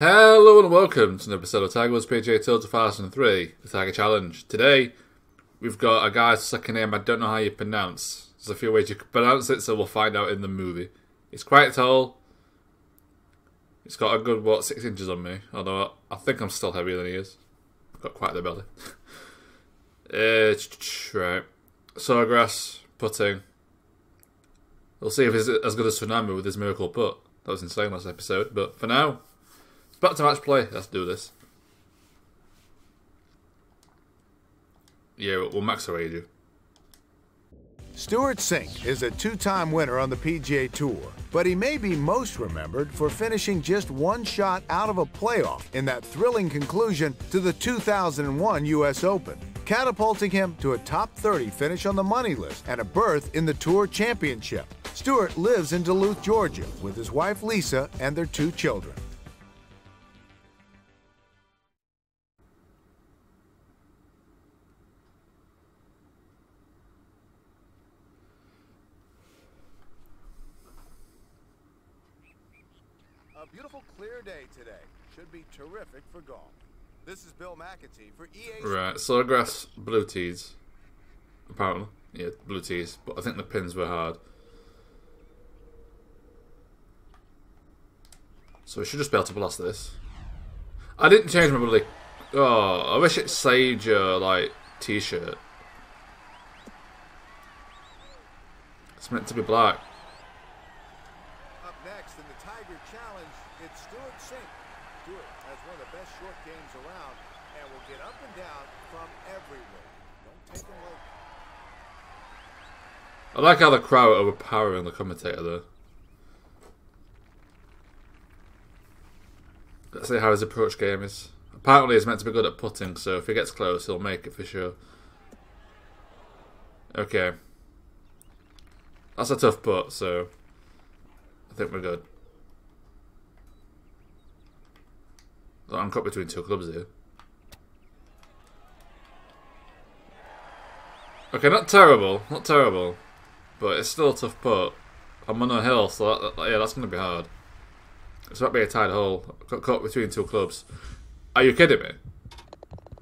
Hello and welcome to an episode of Tiger Woods PGA Tour 2003, the Tiger Challenge. Today, we've got a guy's second name I don't know how you pronounce. There's a few ways you can pronounce it, so we'll find out in the movie. He's quite tall. He's got a good, what, six inches on me. Although I think I'm still heavier than he is. Got quite the belly. uh, right. Sawgrass, putting. We'll see if he's as good as Tsunami with his miracle putt. That was insane last episode. But for now, Back to match play. Let's do this. Yeah, we'll max our age. Stewart Cink is a two-time winner on the PGA Tour, but he may be most remembered for finishing just one shot out of a playoff in that thrilling conclusion to the 2001 U.S. Open, catapulting him to a top 30 finish on the money list and a berth in the Tour Championship. Stewart lives in Duluth, Georgia, with his wife Lisa and their two children. Beautiful clear day today. Should be terrific for golf. This is Bill McAtee for EA. Right, Sawgrass blue tees. Apparently. Yeah, blue tees. But I think the pins were hard. So we should just be able to blast this. I didn't change my bloody... Oh, I wish it saved your, like, t-shirt. It's meant to be black. Next in the Tiger Challenge, it's Stewart Cink. Stewart has one of the best short games around and will get up and down from everywhere. Don't take him low. I like how the crowd are overpowering the commentator though. Let's see how his approach game is. Apparently he's meant to be good at putting, so if he gets close he'll make it for sure. Okay. That's a tough putt, so think we're good. I'm caught between two clubs here. Okay, not terrible, not terrible, but it's still a tough putt. I'm on a hill, so that, that- yeah, that's going to be hard. It's to be a tight hole. Got caught between two clubs. Are you kidding me?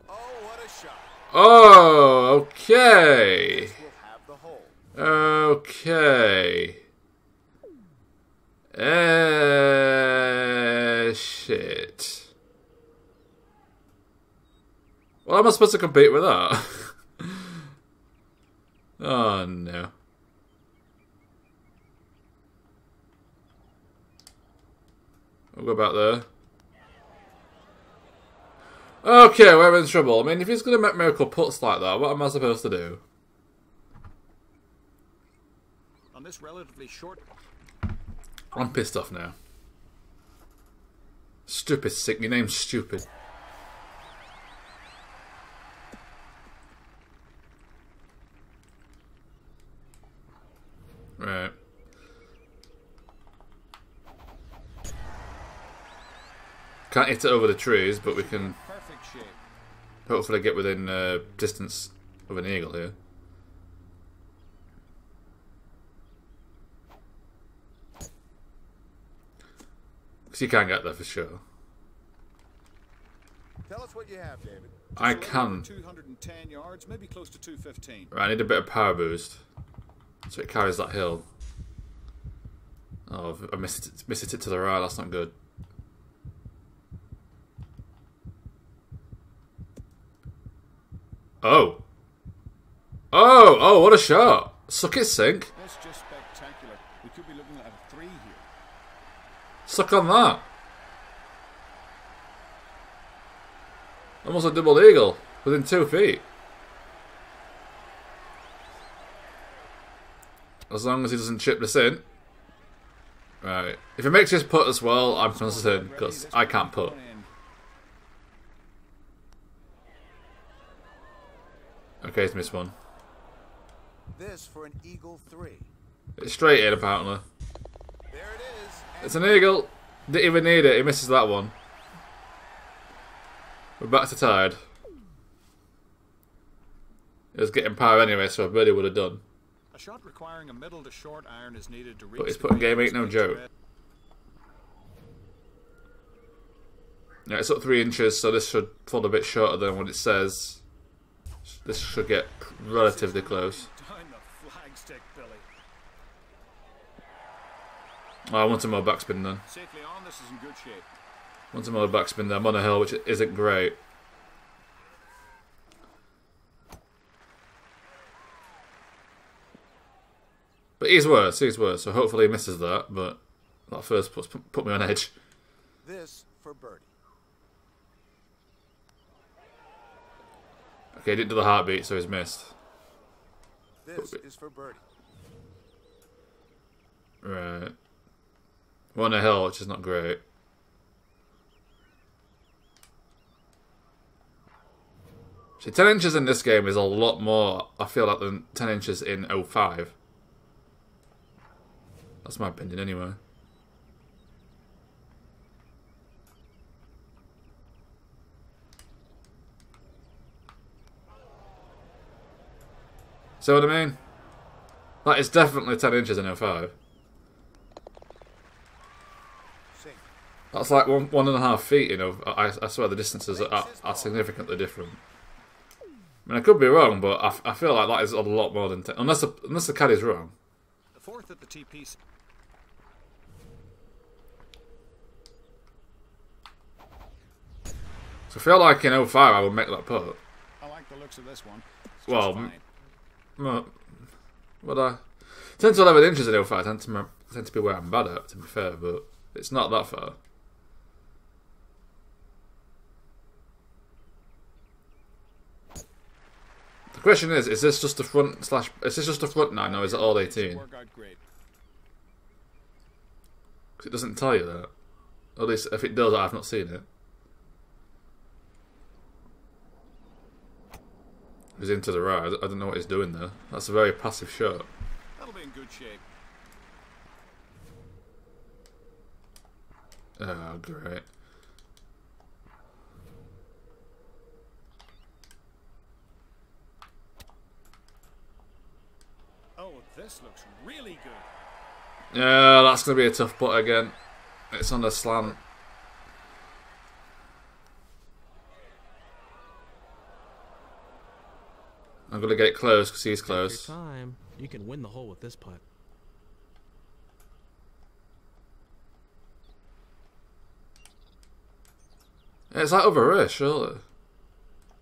Oh, what a shot. Oh, okay, okay. Eh, shit. Well, am I supposed to compete with that? oh no. We'll go back there. Okay, we're in trouble. I mean, if he's going to make miracle puts like that, what am I supposed to do? on this relatively short I'm pissed off now. Stupid Cink. Your name's stupid. Right. Can't hit it over the trees, but we can hopefully get within uh, distance of an eagle here. Because you can't get there for sure. Tell us what you have, David. I can. 210 yards, maybe close to 215. Right, I need a bit of power boost. So it carries that hill. Oh, I missed it, missed it to the right, that's not good. Oh. Oh, oh, what a shot. Suck it, Cink. That's just spectacular. We could be looking at a three here. Suck on that. Almost a double eagle within two feet. As long as he doesn't chip this in. Right. If he makes his putt as well, I'm concerned because I can't put. Okay, he's missed one. This for an Eagle 3. It's straight in, apparently. It's an eagle. Didn't even need it. He misses that one. We're back to tied. It was getting power anyway, so I he would have done. A shot requiring a middle to short iron is needed to reach. But he's putting game eight, no joke. Yeah, it's up three inches, so this should fall a bit shorter than what it says. This should get relatively close. Down the flagstick, Billy. Oh, I want some more backspin then. Safely on, this is in good shape. Want some more backspin there. I'm on a hill, which isn't great. But he's worse, he's worse, so hopefully he misses that, but that first puts, put me on edge. This for birdie. Okay, he didn't do the heartbeat, so he's missed. This is for birdie. Right. We're on a hill, which is not great. See, 10 inches in this game is a lot more, I feel like, than 10 inches in 05. That's my opinion, anyway. See what I mean? That is definitely 10 inches in 05. Cink. That's like one one and a half feet, you know. I, I swear the distances are, are significantly different. I mean, I could be wrong, but I, I feel like that is a lot more than 10. Unless the, unless the caddy's wrong. The fourth at the TP. s- So I feel like in 05 I would make that putt. I like the looks of this one. It's Well, just m- fine. But, would I? 10 to 11 inches in 05 tend to, tend to be where I'm bad at, to be fair, but it's not that far. Question is, is this just a front slash, is this just a front nine or is it all 18? Work out great. 'Cause it doesn't tell you that. At least if it does, I've not seen it. He's into the right. I don't know what he's doing there. That's a very passive shot. That'll be in good shape. Oh, great. Oh, this looks really good. Yeah, that's going to be a tough putt again. It's on the slant. I'm going to get it close because he's Take your close. time. You can win the hole with this putt. It's like over here, surely.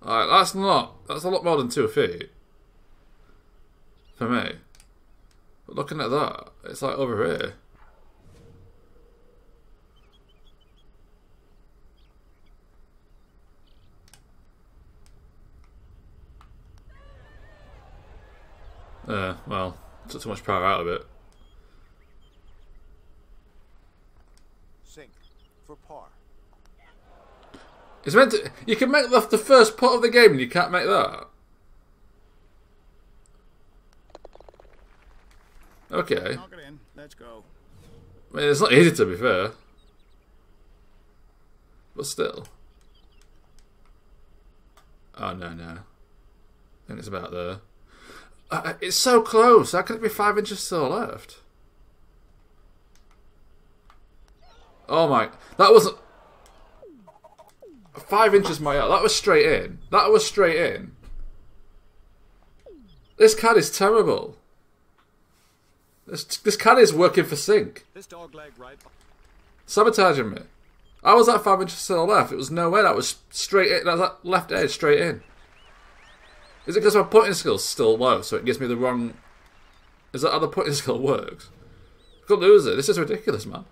Alright, that's not. That's a lot more than two feet. For me. Looking at that, it's like over here. Yeah, well, took too much power out of it. Cink for par. It's meant to. You can make the, the first putt of the game and you can't make that. Okay. Knock it in. Let's go. I mean, it's not easy to be fair. But still. Oh, no, no. I think it's about there. Uh, it's so close. How can it be five inches to the left? Oh my. That wasn't. Five inches my out. That was straight in. That was straight in. This card is terrible. This, this card is working for Cink. This dog leg right. Sabotaging me. I was at five inches to the left. It was no way. That was straight in. That was that left edge straight in. Is it because my putting skill's still low, so it gives me the wrong? Is that how the putting skill works? I could lose it. This is ridiculous, man.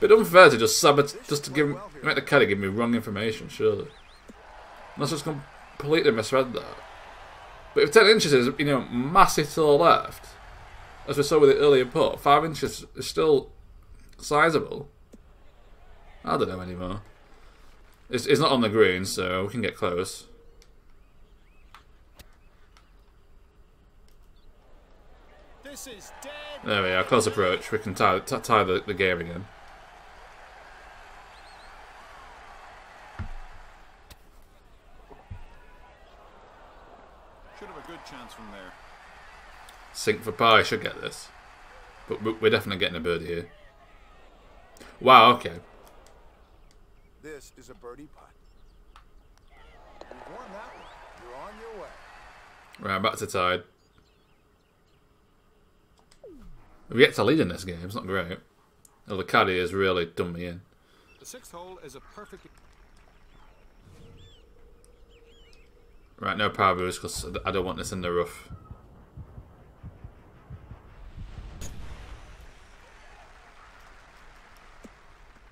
Bit unfair to just sabot, just to give make the caddy give me wrong information. Surely, unless just completely misread that. But if ten inches is you know massive to the left, as we saw with the earlier putt, five inches is still sizable. I don't know anymore. It's, it's not on the green, so we can get close. This is dead. There we are, close approach. We can tie, tie the, the game again. Should have a good chance from there. Cink for par, I should get this. But we- we're definitely getting a birdie here. Wow, okay. This is a birdie putt. You've won that one. You're on your way. Right, back to tied. We get to lead in this game. It's not great. Well, the caddy has really done me in. The sixth hole is a perfectly. Right, no power boost because I don't want this in the rough.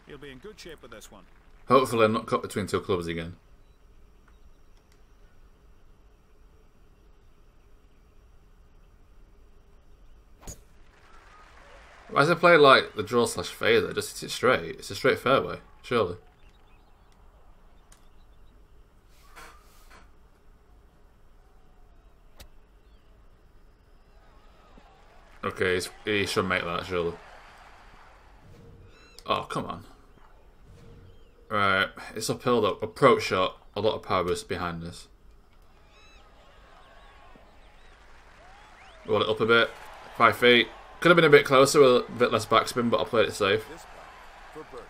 He'll be in good shape with this one. Hopefully, I'm not caught between two clubs again. Why does it play like the draw slash phaser? Just hit it straight. It's a straight fairway, surely. Okay, he should make that, surely. Oh, come on. Right, it's uphill though. Approach shot, a lot of power boost behind this. Roll it up a bit. Five feet. Could have been a bit closer with a bit less backspin, but I played it safe.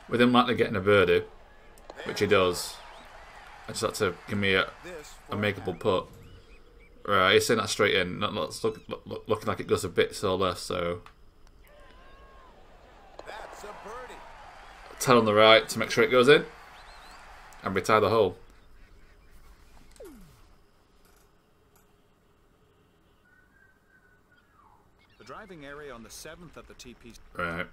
With him likely getting a birdie, which he does. I just had to give me a, a makeable putt. Right, he's saying that straight in. Not, not look, look, looking like it goes a bit so less, so. That's a birdie. 10 on the right to make sure it goes in. And we tie the hole. The driving area on the seventh at the TP. Right.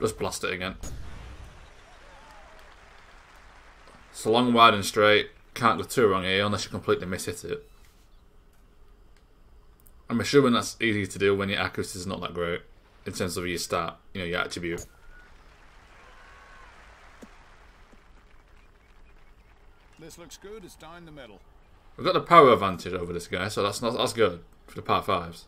Just blast it again. It's a long, wide, and straight. Can't go too wrong here unless you completely miss hit it. I'm assuming that's easy to do when your accuracy is not that great in terms of your stat, you know, your attribute. This looks good. It's down the middle. We've got the power advantage over this guy, so that's not, that's good for the par fives.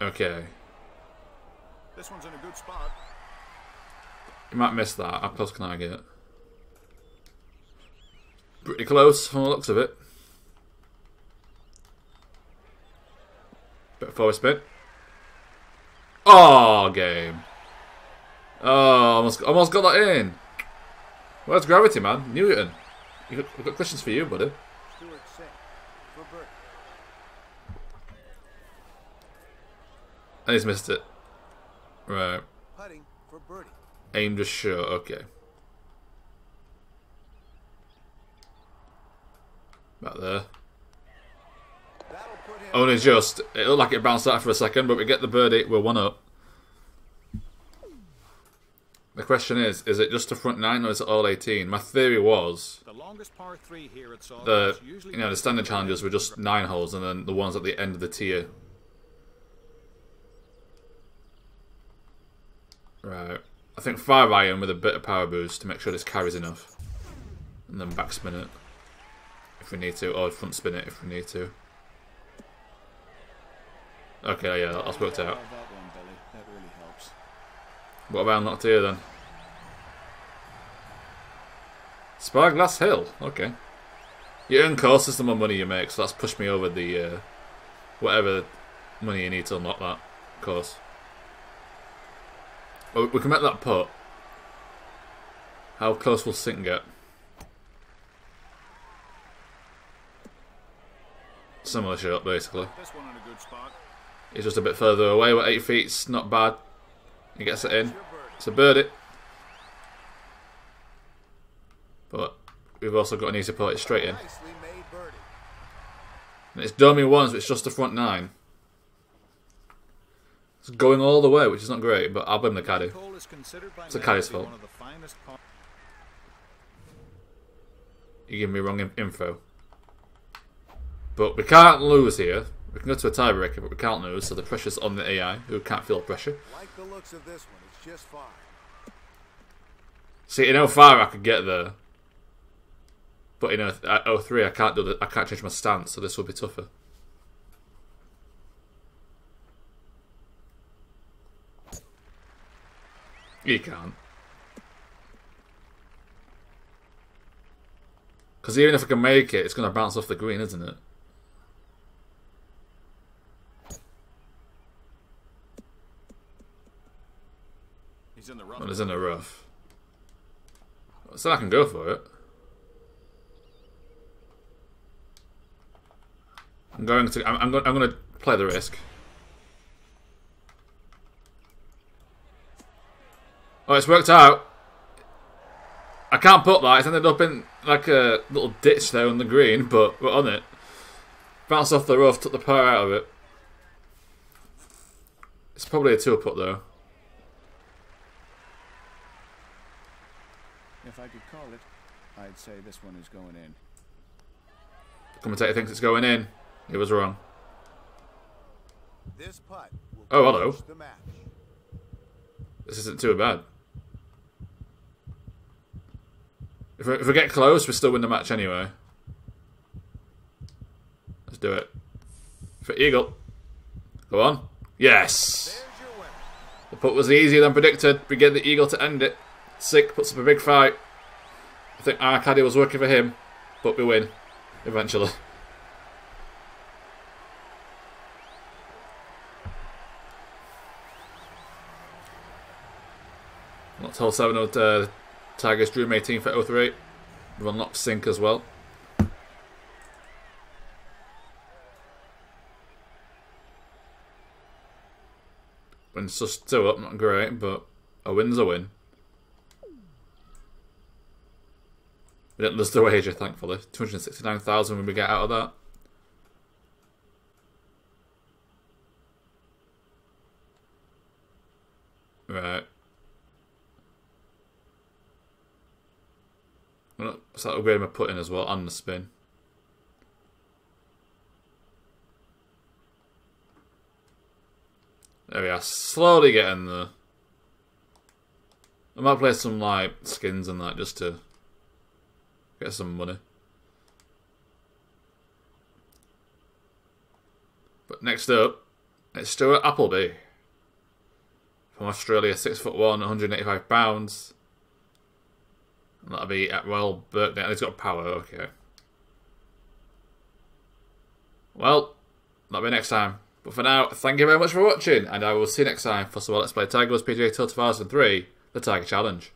Okay, This one's in a good spot. you might miss that. How close can I get? Pretty close from the looks of it. Bit of forward spin. Oh, game. Oh, almost, almost got that in. Where's gravity, man? Newton. We've got questions for you, buddy. Stewart Cink for birdie. And he's missed it. Right. Putting for birdie. Aim just short. Okay. Back there. That'll put him. Only just. It looked like it bounced out for a second, but we get the birdie. We're one up. The question is: Is it just the front nine or is it all eighteen? My theory was The longest par three here at the you know the standard challenges were just nine holes, and then the ones at the end of the tier. Right. I think five iron with a bit of power boost to make sure this carries enough, and then backspin it if we need to, or front spin it if we need to. Okay, yeah, that's worked out. What about not here then? Spyglass Hill. Okay. You earn courses the more money you make, so that's pushed me over the uh, whatever money you need to unlock that course. Oh, we can make that putt. How close will Cink get? Similar shot, basically. This one in a good spot. He's just a bit further away. What eight feet's not bad. He gets it in. It's a birdie. But we've also got an easy putt it straight in. Nicely made birdie. And it's dummy ones, but it's just the front nine. It's going all the way, which is not great, but I'll blame the caddy. Hole is considered by It's a many caddy's fault. One of the finest par- You give me wrong info. But we can't lose here. We can go to a tiebreaker, but we can't lose, so the pressure's on the AI, who can't feel pressure. Like the looks of this one. It's just fine. See, in 05 I could get there. But in uh, 03 I can't do the, I can't change my stance, so this will be tougher. You can't. Because even if I can make it, it's going to bounce off the green, isn't it? He's in the rough. Well, it's in the rough. So I can go for it. I'm going to. I'm, I'm, go, I'm going to play the risk. Oh, it's worked out. I can't put that. It's ended up in like a little ditch there on the green, but we're on it. Bounced off the rough, took the power out of it. It's probably a two putt though. If I could call it, I'd say this one is going in. The commentator thinks it's going in. He was wrong. This putt will Oh, hello. the match. This isn't too bad. If we, if we get close, we still win the match anyway. Let's do it. For Eagle. Go on. Yes! The putt was easier than predicted. We get the Eagle to end it. Cink puts up a big fight. I think Arcady was working for him, but we win. Eventually. Not hole 7 of uh, Tigers Dream 18 for 03. We've unlocked Cink as well. It's just still up, not great, but a win's a win. We didn't lose the wager, thankfully. 269,000 when we get out of that. Right. Well, So that'll upgrade my put in as well, and the spin. There we are, slowly getting there. I might play some like skins and that just to get some money. But next up, it's Stuart Appleby from Australia, six foot one, 185 pounds. That'll be at well Birkdale. He's got power, okay. Well, that'll be next time. But for now, thank you very much for watching, and I will see you next time for some more Let's Play Tiger Woods PGA Tour 2003, the Tiger Challenge.